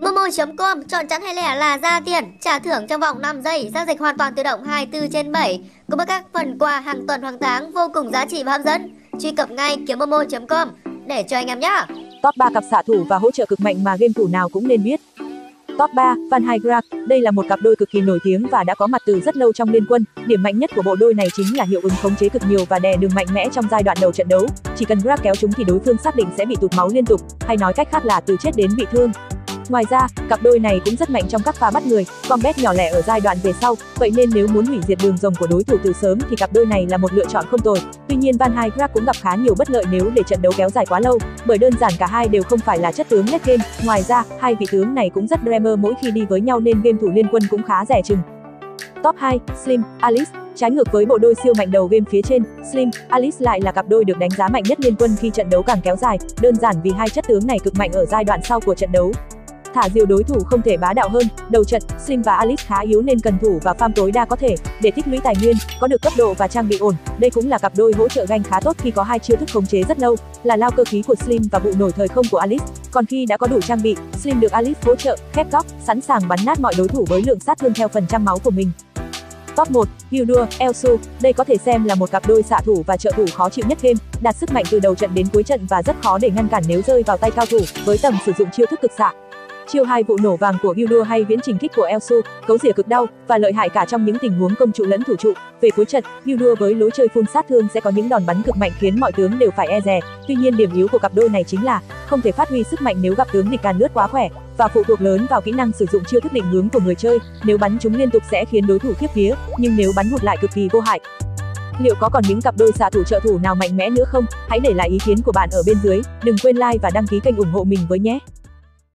Momo.com chọn chắn hay lẻ là ra tiền, trả thưởng trong vòng 5 giây, giao dịch hoàn toàn tự động 24 trên 7, cùng với các phần quà hàng tuần hàng tháng vô cùng giá trị và hấp dẫn. Truy cập ngay kiếm momo.com để cho anh em nhé. Top 3 cặp xạ thủ và hỗ trợ cực mạnh mà game thủ nào cũng nên biết. Top 3, Van Hygraf, đây là một cặp đôi cực kỳ nổi tiếng và đã có mặt từ rất lâu trong liên quân. Điểm mạnh nhất của bộ đôi này chính là hiệu ứng khống chế cực nhiều và đè đường mạnh mẽ trong giai đoạn đầu trận đấu. Chỉ cần Grab kéo chúng thì đối phương xác định sẽ bị tụt máu liên tục, hay nói cách khác là từ chết đến bị thương. Ngoài ra, cặp đôi này cũng rất mạnh trong các pha bắt người, combat nhỏ lẻ ở giai đoạn về sau, vậy nên nếu muốn hủy diệt đường rồng của đối thủ từ sớm thì cặp đôi này là một lựa chọn không tồi. Tuy nhiên Van Hygraf cũng gặp khá nhiều bất lợi nếu để trận đấu kéo dài quá lâu, bởi đơn giản cả hai đều không phải là chất tướng net game. Ngoài ra, hai vị tướng này cũng rất dreamer mỗi khi đi với nhau nên game thủ liên quân cũng khá rẻ chừng. Top 2, Slim, Alice Trái ngược với bộ đôi siêu mạnh đầu game phía trên, Slim, Alice lại là cặp đôi được đánh giá mạnh nhất liên quân khi trận đấu càng kéo dài, đơn giản vì hai chất tướng này cực mạnh ở giai đoạn sau của trận đấu. Thả diều đối thủ không thể bá đạo hơn, đầu trận, Slim và Alice khá yếu nên cần thủ và farm tối đa có thể, để tích lũy tài nguyên, có được cấp độ và trang bị ổn. Đây cũng là cặp đôi hỗ trợ ganh khá tốt khi có hai chiêu thức khống chế rất lâu, là lao cơ khí của Slim và vụ nổi thời không của Alice. Còn khi đã có đủ trang bị, Slim được Alice hỗ trợ, khép góc, sẵn sàng bắn nát mọi đối thủ với lượng sát thương theo phần trăm máu của mình. Top 1, Hildur, Elsu, đây có thể xem là một cặp đôi xạ thủ và trợ thủ khó chịu nhất game, đạt sức mạnh từ đầu trận đến cuối trận và rất khó để ngăn cản nếu rơi vào tay cao thủ, với tầm sử dụng chiêu thức cực xạ. Chiêu hai vụ nổ vàng của Gildur hay viễn trình kích của Elsu, cấu rỉa cực đau và lợi hại cả trong những tình huống công trụ lẫn thủ trụ. Về cuối trận, Gildur với lối chơi phun sát thương sẽ có những đòn bắn cực mạnh khiến mọi tướng đều phải e dè. Tuy nhiên điểm yếu của cặp đôi này chính là không thể phát huy sức mạnh nếu gặp tướng địch càn lướt quá khỏe và phụ thuộc lớn vào kỹ năng sử dụng chiêu thức định hướng của người chơi. Nếu bắn chúng liên tục sẽ khiến đối thủ khiếp vía, nhưng nếu bắn hụt lại cực kỳ vô hại. Liệu có còn những cặp đôi xạ thủ trợ thủ nào mạnh mẽ nữa không? Hãy để lại ý kiến của bạn ở bên dưới. Đừng quên like và đăng ký kênh ủng hộ mình với nhé.